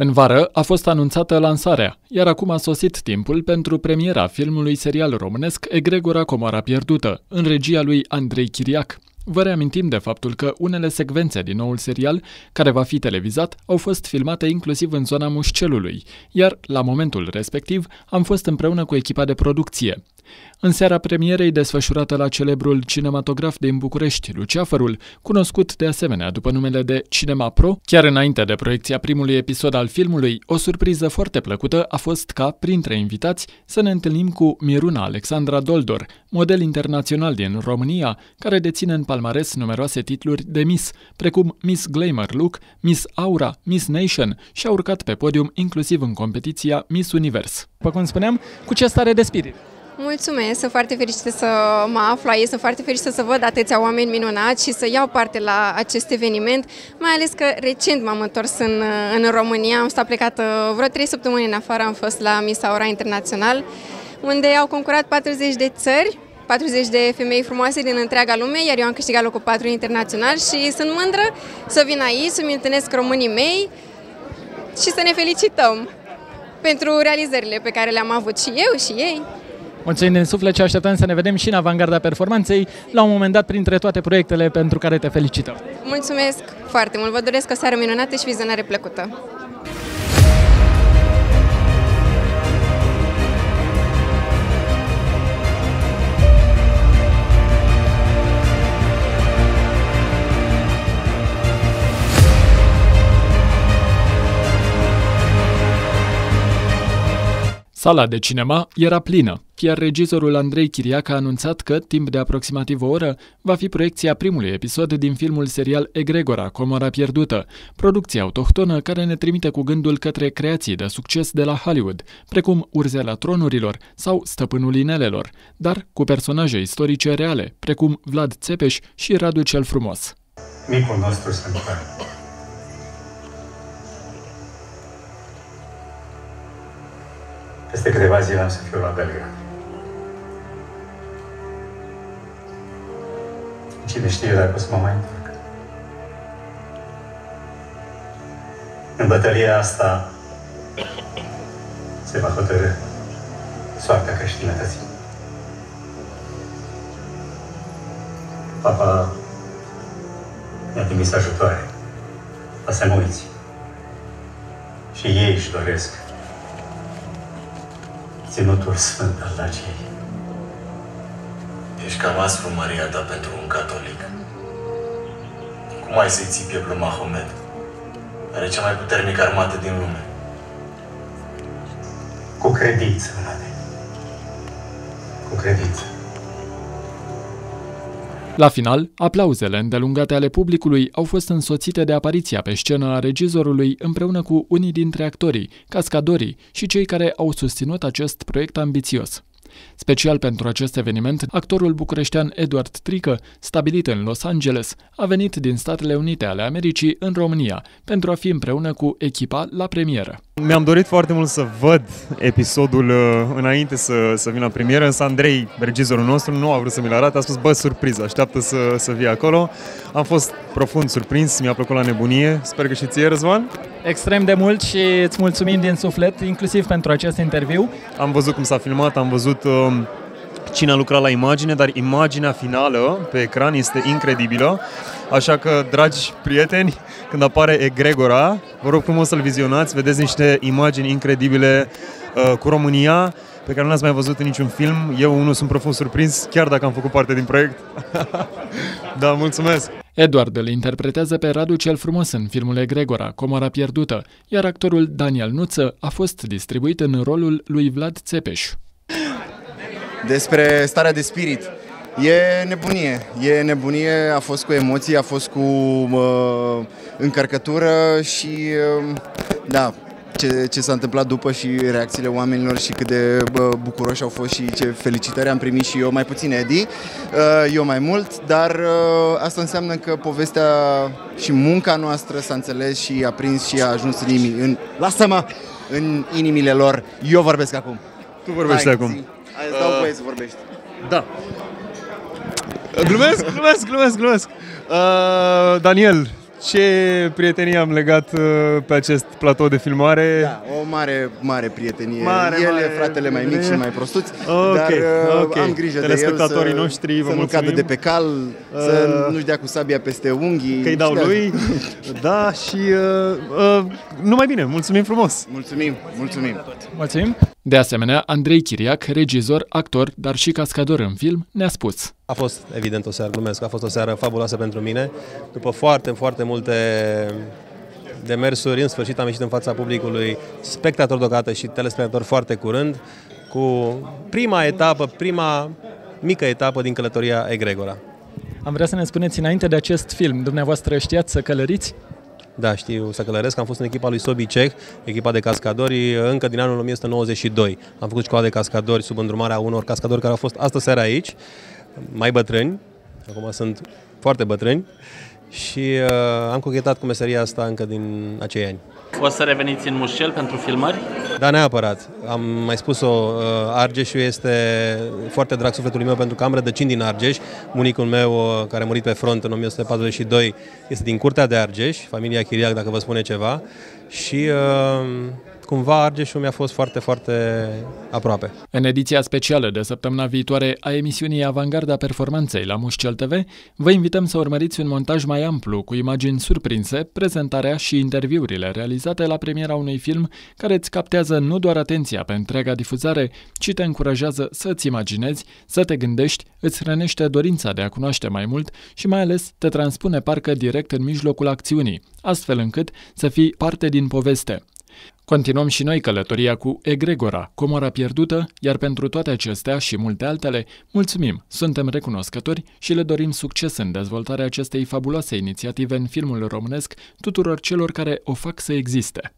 În vară a fost anunțată lansarea, iar acum a sosit timpul pentru premiera filmului serial românesc Egregora Comara Pierdută, în regia lui Andrei Chiriac. Vă reamintim de faptul că unele secvențe din noul serial, care va fi televizat, au fost filmate inclusiv în zona Mușcelului, iar, la momentul respectiv, am fost împreună cu echipa de producție. În seara premierei desfășurată la celebrul cinematograf din București, Luceafărul, cunoscut de asemenea după numele de Cinema Pro, chiar înainte de proiecția primului episod al filmului, o surpriză foarte plăcută a fost ca, printre invitați, să ne întâlnim cu Miruna Alexandra Doldor, model internațional din România, care deține în palmares numeroase titluri de Miss, precum Miss Glamour Look, Miss Aura, Miss Nation și a urcat pe podium inclusiv în competiția Miss Univers. După cum spuneam, cu ce stare de spirit? Mulțumesc, sunt foarte fericită să mă aflu aici, sunt foarte fericită să văd atâția oameni minunați și să iau parte la acest eveniment, mai ales că recent m-am întors în, în România, am stat plecată vreo 3 săptămâni în afară, am fost la Miss Aura Internațional, unde au concurat 40 de țări, 40 de femei frumoase din întreaga lume, iar eu am câștigat locul 4 internațional și sunt mândră să vin aici, să-mi întâlnesc românii mei și să ne felicităm pentru realizările pe care le-am avut și eu și ei. Mulțumim din suflet și așteptăm să ne vedem și în avangarda performanței, la un moment dat printre toate proiectele pentru care te felicităm. Mulțumesc foarte mult, vă doresc o seară minunată și vizionare plăcută. Sala de cinema era plină, iar regizorul Andrei Chiriac a anunțat că, timp de aproximativ o oră, va fi proiecția primului episod din filmul serial Egregora, Comora Pierdută, producție autohtonă care ne trimite cu gândul către creații de succes de la Hollywood, precum Urzela Tronurilor sau Stăpânul Inelelor, dar cu personaje istorice reale, precum Vlad Țepeș și Radu cel Frumos. Micul nostru sunt Peste câteva zile am să fiu la Belgrad. Cine știe dacă o să mă mai întorc. În bătălia asta se va hotărâ soarta creștinătății. Papa mi-a trimis ajutoare, ca să nu uiți. Și ei își doresc ținutul sfânt al daciei. Ești cam aspru, Maria ta, pentru un catolic. Cum ai să-i ții pieplul Mahomet? Are cea mai puternică armată din lume. Cu credință, Vlade. Cu credință. La final, aplauzele îndelungate ale publicului au fost însoțite de apariția pe scenă a regizorului împreună cu unii dintre actorii, cascadorii și cei care au susținut acest proiect ambițios. Special pentru acest eveniment, actorul bucureștean Edward Trică, stabilit în Los Angeles, a venit din Statele Unite ale Americii în România pentru a fi împreună cu echipa la premieră. Mi-am dorit foarte mult să văd episodul uh, înainte să, să vin la premieră, însă Andrei, regizorul nostru, nu a vrut să mi-l arate, a spus, bă, surpriză, așteaptă să, să vii acolo. Am fost profund surprins, mi-a plăcut la nebunie, sper că și ție, Răzvan. Extrem de mult și îți mulțumim din suflet, inclusiv pentru acest interviu. Am văzut cum s-a filmat, am văzut uh, cine a lucrat la imagine, dar imaginea finală pe ecran este incredibilă. Așa că, dragi prieteni, când apare Egregora, vă rog frumos să-l vizionați, vedeți niște imagini incredibile uh, cu România, pe care nu l-ați mai văzut în niciun film. Eu unul sunt profund surprins, chiar dacă am făcut parte din proiect. da, mulțumesc! Edward îl interpretează pe Radu cel Frumos în filmul Egregora, Comora Pierdută, iar actorul Daniel Nuță a fost distribuit în rolul lui Vlad Țepeș. Despre starea de spirit. E nebunie, e nebunie, a fost cu emoții, a fost cu uh, încărcătură și uh, da, ce, ce s-a întâmplat după și reacțiile oamenilor și cât de bă, bucuroși au fost și ce felicitări am primit și eu, mai puțin Edi, uh, eu mai mult, dar uh, asta înseamnă că povestea și munca noastră s-a înțeles și a prins și a ajuns în, inimi, în lasă-mă, în inimile lor. Eu vorbesc acum. Tu vorbești Hai, acum. Zi. Hai, îți dau voie să vorbești. Da. Glumesc, glumesc, glumesc, glumesc. Uh, Daniel, ce prietenie am legat uh, pe acest platou de filmare. Da, o mare, mare prietenie. Mare, el mare e fratele mai mic și mai prostuț, Ok, dar uh, ok. am grijă de el Telespectatorii să, noștri, vă să nu mulțumim. cadă de pe cal, să Uh, nu-și dea cu sabia peste unghii. Că-i dau și de- lui. Da, și uh, uh, numai bine, mulțumim frumos! Mulțumim, mulțumim. Mulțumim! De asemenea, Andrei Chiriac, regizor, actor, dar și cascador în film, ne-a spus A fost, evident, o seară, glumesc, a fost o seară fabuloasă pentru mine. După foarte, foarte multe demersuri, în sfârșit am ieșit în fața publicului, spectator deocamdată și telespectator foarte curând, cu prima etapă, prima mică etapă din călătoria Egregora. Am vrea să ne spuneți înainte de acest film, dumneavoastră știați să călăriți? Da, știu să călăresc. Am fost în echipa lui Sobi Cech, echipa de cascadori, încă din anul 1992. Am făcut școala de cascadori sub îndrumarea unor cascadori care au fost astă seara aici, mai bătrâni, acum sunt foarte bătrâni, și uh, am cochetat cu meseria asta încă din acei ani. O să reveniți în Mușel pentru filmări? Da, neapărat. Am mai spus-o, uh, Argeșul este foarte drag sufletului meu pentru că am rădăcini din Argeș. Bunicul meu, uh, care a murit pe front în 1942, este din Curtea de Argeș, familia Chiriac, dacă vă spune ceva. Și uh, cumva Argeșul mi-a fost foarte, foarte aproape. În ediția specială de săptămâna viitoare a emisiunii Avangarda Performanței la Mușcel TV, vă invităm să urmăriți un montaj mai amplu cu imagini surprinse, prezentarea și interviurile realizate la premiera unui film care îți captează nu doar atenția pe întreaga difuzare, ci te încurajează să-ți imaginezi, să te gândești, îți hrănește dorința de a cunoaște mai mult și mai ales te transpune parcă direct în mijlocul acțiunii, astfel încât să fii parte din poveste. Continuăm și noi călătoria cu Egregora, comora pierdută, iar pentru toate acestea și multe altele, mulțumim, suntem recunoscători și le dorim succes în dezvoltarea acestei fabuloase inițiative în filmul românesc tuturor celor care o fac să existe.